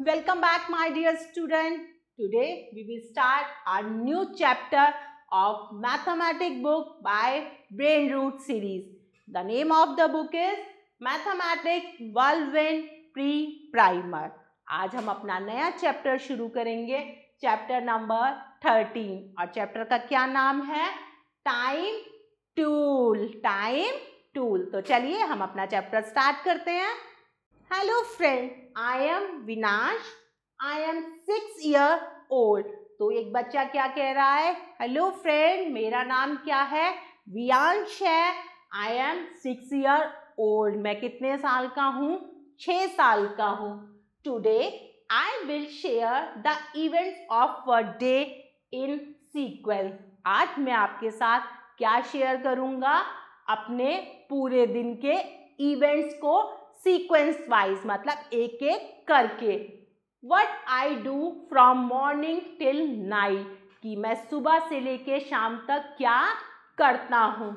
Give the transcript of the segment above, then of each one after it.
Welcome back my dear student. Today we will start our new chapter of mathematics book by Brain Root series. The name of the book is Mathematics Whirlwind Pre-Primer. आज हम अपना नया chapter शुरू करेंगे chapter number thirteen और chapter का क्या नाम है टाइम टूल टाइम टूल तो चलिए हम अपना चैप्टर स्टार्ट करते हैं hello friend I am Vinash I am six year old तो एक बच्चा क्या कह रहा है? हेलो फ्रेंड मेरा नाम क्या है? वियांश है. I am six year old मैं कितने साल का हूँ? छः साल का हूँ. Today I will share the events of a day in sequence आज मैं आपके साथ क्या शेयर करूँगा? अपने पूरे दिन के इवेंट्स को सीक्वेंस वाइज मतलब एक एक करके। What I do from morning till night कि मैं सुबह से लेके शाम तक क्या करता हूँ?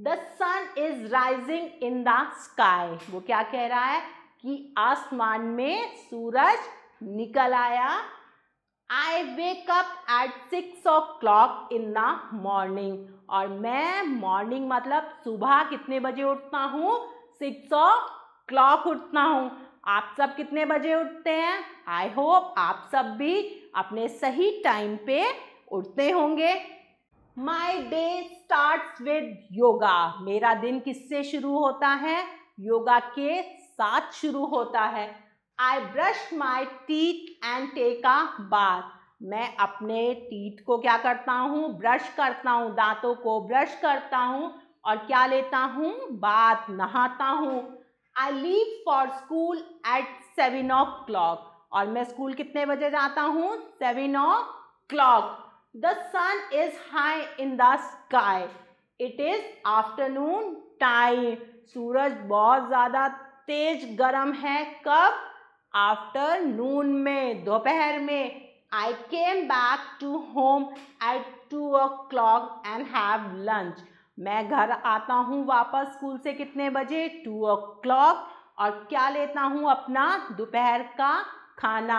The sun is rising in the sky वो क्या कह रहा है? कि आसमान में सूरज निकल आया। I wake up at six o'clock in the morning और मैं मॉर्निंग मतलब सुबह कितने बजे उठता हूँ? सिक्स ओ क्लॉक उठता हूँ। आप सब कितने बजे उठते हैं? आई होप आप सब भी अपने सही टाइम पे उठते होंगे। My day start with yoga मेरा दिन किससे शुरू होता है? योगा के साथ शुरू होता है। I brush my teeth and take a bath मैं अपने टीथ को क्या करता हूँ? ब्रश करता हूँ। दांतों को ब्रश करता हूँ और क्या लेता हूँ? बात नहाता हूँ। I leave for school at seven o'clock और मैं स्कूल कितने बजे जाता हूँ? Seven o'clock the sun is high in the sky it is afternoon time सूरज बहुत ज़्यादा तेज गर्म है। कब? आफ्टरनून में, दोपहर में. I came back to home at two o'clock and have lunch मैं घर आता हूँ वापस स्कूल से कितने बजे? टू ओ क्लॉक और क्या लेता हूँ अपना? दोपहर का खाना।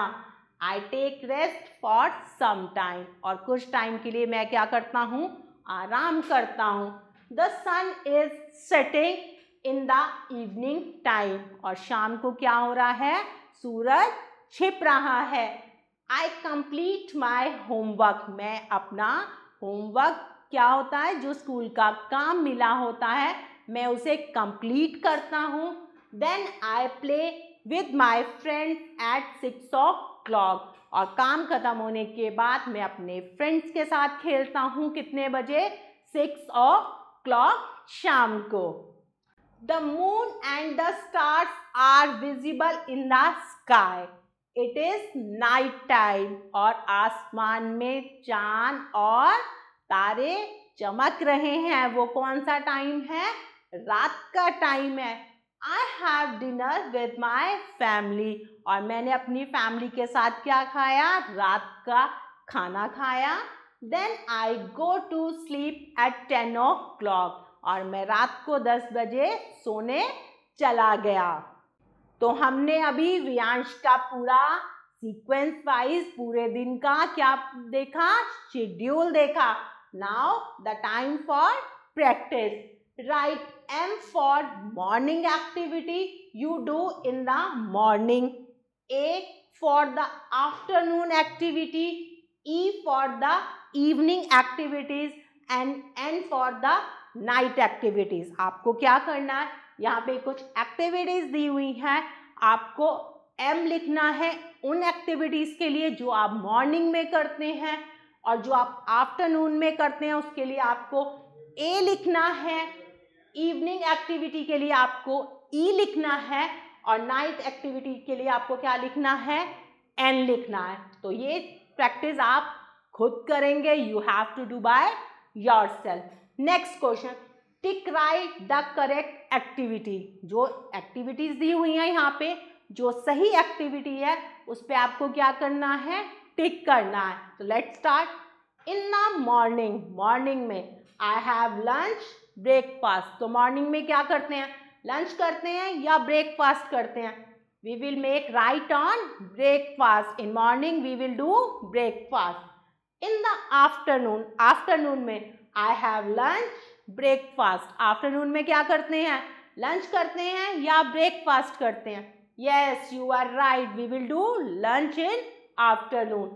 I take rest for some time और कुछ टाइम के लिए मैं क्या करता हूँ? आराम करता हूँ। The sun is setting in the evening time और शाम को क्या हो रहा है? सूरज छिप रहा है। आई कंप्लीट माई होमवर्क मैं अपना होमवर्क क्या होता है? जो स्कूल का काम मिला होता है, मैं उसे कंप्लीट करता हूँ। Then I play with my friends at six o'clock और काम ख़त्म होने के बाद मैं अपने फ्रेंड्स के साथ खेलता हूँ। कितने बजे? सिक्स ओ क्लॉक शाम को। The moon and the stars are visible in the sky it is night time और आसमान में चाँद और तारे चमक रहे हैं। वो कौन सा टाइम है? रात का टाइम है। I have dinner with my family और मैंने अपनी फैमिली के साथ क्या खाया? रात का खाना खाया। Then I go to sleep at ten o'clock और मैं रात को दस बजे सोने चला गया। तो हमने अभी वियांश का पूरा सीक्वेंस वाइज पूरे दिन का क्या देखा? शेड्यूल देखा। Now the time for practice right M for morning activity you do in the morning A for the afternoon activity E for the evening activities and N for the night activities आपको क्या करना है? यहाँ पे कुछ activities दी हुई हैं। आपको एम लिखना है उन एक्टिविटीज़ के लिए जो आप मॉर्निंग में करते हैं। और जो आप आफ्टरनून में करते हैं, उसके लिए आपको ए लिखना है इवनिंग एक्टिविटी के लिए आपको ई e लिखना है, और नाइट एक्टिविटी के लिए आपको क्या लिखना है? एन लिखना है। तो ये प्रैक्टिस आप खुद करेंगे you have to do by yourself next question tick right the correct activity जो एक्टिविटीज़ दी हुई हैं यहाँ पे, जो सही एक्टिविटी है, उस पर आपको क्या करना है? टिक करना है। तो let start in the morning morning में आई हैव लंच ब्रेकफास्ट तो मॉर्निंग में क्या करते हैं? लंच करते हैं या ब्रेकफास्ट करते हैं? We will make right on breakfast in morning we will do breakfast in the afternoon afternoon में I have lunch breakfast afternoon में क्या करते हैं? लंच करते हैं या ब्रेकफास्ट करते हैं? Yes you are right we will do lunch in afternoon.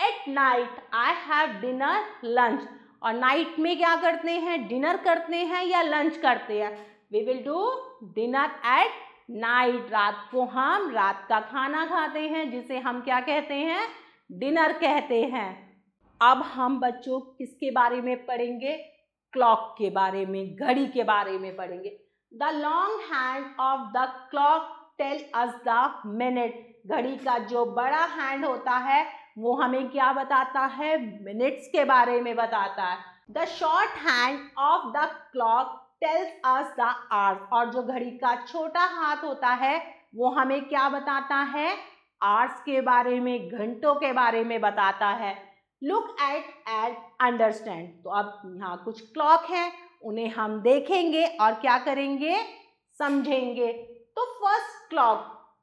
At night I have dinner, lunch. और नाइट में क्या करते हैं? डिनर करते हैं या लंच करते हैं? We will do dinner at night रात को हम रात का खाना खाते हैं, जिसे हम क्या कहते हैं? डिनर कहते हैं। अब हम बच्चों किसके बारे में पढ़ेंगे? क्लॉक के बारे में, घड़ी के बारे में पढ़ेंगे। The long hand of the clock tell us the minute. घड़ी का जो बड़ा हैंड होता है, वो हमें क्या बताता है? मिनट्स के बारे में बताता है। The short hand of the clock tells us the hours. और जो घड़ी का छोटा हाथ होता है, वो हमें क्या बताता है? आवर्स के बारे में, घंटों के बारे में बताता है। Look at at understand. तो अब यहाँ कुछ क्लॉक है, उन्हें हम देखेंगे और क्या करेंगे? समझेंगे। तो फ़र्स्ट क्लॉक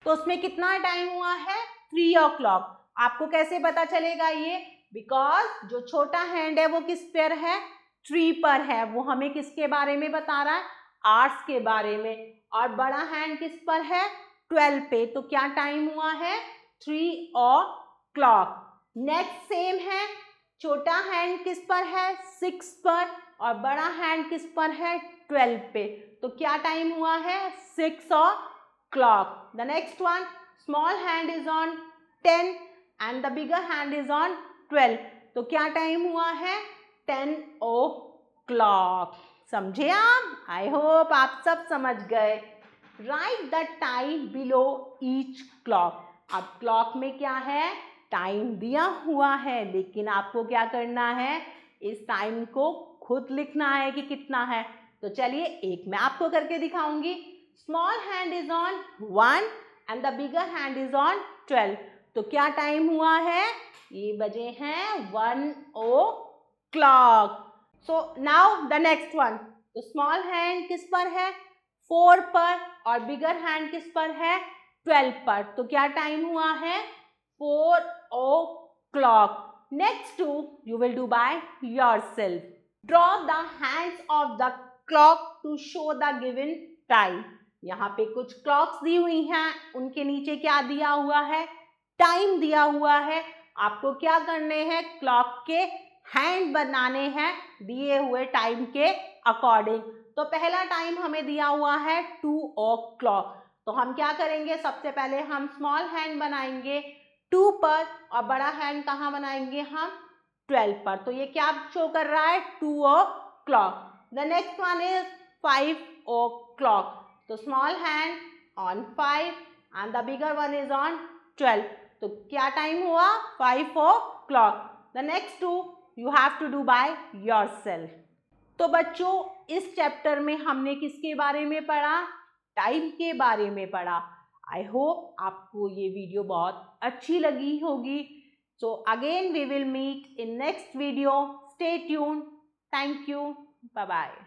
तो उसमें कितना टाइम हुआ है? थ्री ओ क्लॉक आपको कैसे पता चलेगा ये? बिकॉज़ जो छोटा हैंड है वो किस पर है? ट्री पर है. वो हमें किसके बारे में बता रहा है? आर्ट्स के बारे में. और बड़ा हैंड किस पर है? ट्वेल्व पे. तो क्या टाइम हुआ है? Three o'clock next same है. छोटा हैंड किस पर है? सिक्स पर. और बड़ा हैंड किस पर है? ट्वेल्व पे। तो क्या टाइम हुआ है? Six o'clock the next one small hand is on ten and the bigger hand is on twelve तो क्या टाइम हुआ है? टेन ओ क्लॉक समझे आप? आई होप आप सब समझ गए। Write the time below each clock अब क्लॉक में क्या है? टाइम दिया हुआ है, लेकिन आपको क्या करना है? इस टाइम को खुद लिखना है कि कितना है? तो चलिए एक मैं आपको करके दिखाऊँगी। Small hand is on one and the bigger hand is on twelve तो क्या टाइम हुआ है? ये बजे हैं one o'clock so now the next one तो स्मॉल हैंड किस पर है? फोर पर और बिगर हैंड किस पर है? ट्वेल्व पर. तो क्या टाइम हुआ है? Four o'clock next two you will do by yourself draw the hands of the clock to show the given time यहाँ पे कुछ क्लॉक्स दी हुई हैं, उनके नीचे क्या दिया हुआ है? टाइम दिया हुआ है। आपको क्या करने हैं? क्लॉक के हैंड बनाने हैं, दिए हुए टाइम के अकॉर्डिंग तो पहला टाइम हमें दिया हुआ है टू ओ क्लॉक तो हम क्या करेंगे? सबसे पहले हम स्मॉल हैंड बनाएँगे टू पर, और बड़ा हैंड कहाँ बनाएँगे हम? ट्वेल्व पर. तो ये क्या शो कर रहा है? Two o'clock next one is five o'clock तो small hand on five and the bigger one is on twelve तो क्या टाइम हुआ? Five o'clock the next two you have to do by yourself तो बच्चों, इस चैप्टर में हमने किसके बारे में पढ़ा? टाइम के बारे में पढ़ा. आई होप आपको ये वीडियो बहुत अच्छी लगी होगी. So again we will meet in next video stay tune thank you bye bye